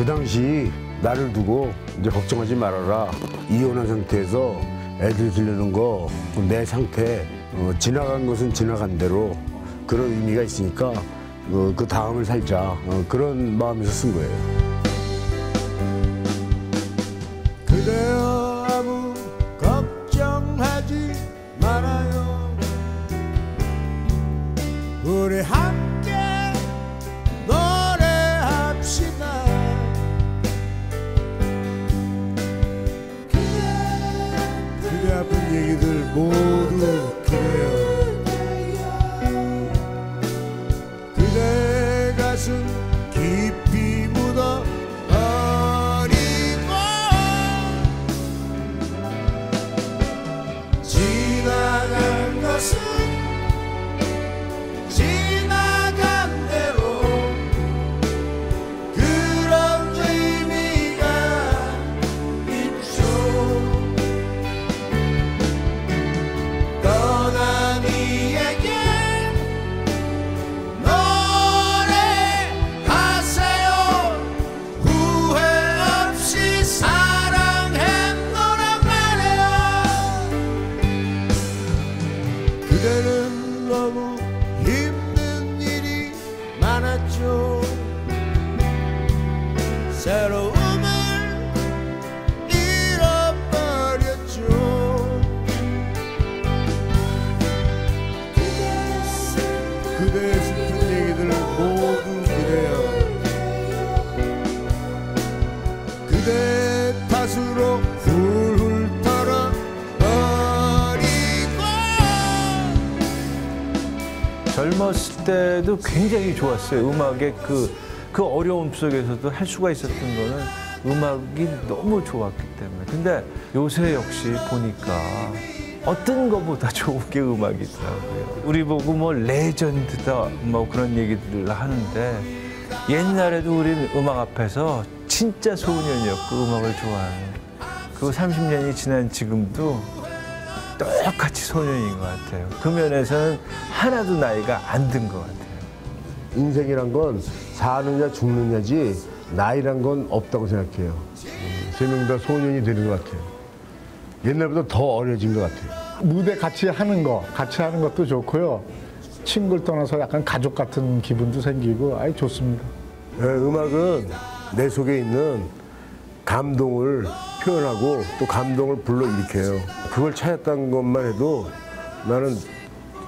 그 당시 나를 두고 이제 걱정하지 말아라. 이혼한 상태에서 애들 기르는 거 내 상태 어, 지나간 것은 지나간 대로 그런 의미가 있으니까 어, 그 다음을 살자 어, 그런 마음에서 쓴 거예요. 그대여 그 젊었을 때도 굉장히 좋았어요. 음악의 그, 그 어려움 속에서도 할 수가 있었던 거는 음악이 너무 좋았기 때문에. 근데 요새 역시 보니까 어떤 것보다 좋은 게 음악이더라고요. 우리 보고 뭐 레전드다 뭐 그런 얘기들을 하는데 옛날에도 우리 음악 앞에서 진짜 소년이었고 음악을 좋아하는. 그 30년이 지난 지금도 똑같이 소년인 것 같아요. 그 면에서는 하나도 나이가 안 든 것 같아요. 인생이란 건 사느냐 죽느냐지 나이란 건 없다고 생각해요. 세명 다 소년이 되는 것 같아요. 옛날보다 더 어려진 것 같아요. 무대 같이 하는 거, 같이 하는 것도 좋고요. 친구를 떠나서 약간 가족 같은 기분도 생기고, 아이 좋습니다. 예, 음악은 내 속에 있는 감동을 표현하고 또 감동을 불러일으켜요. 그걸 찾았다는 것만 해도 나는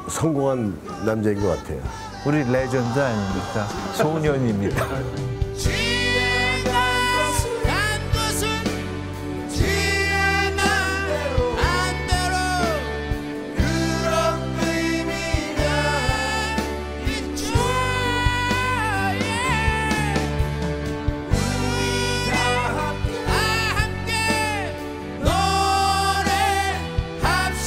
성공한 남자인 것 같아요. 우리 레전드 아닙니다. 소년입니다. 지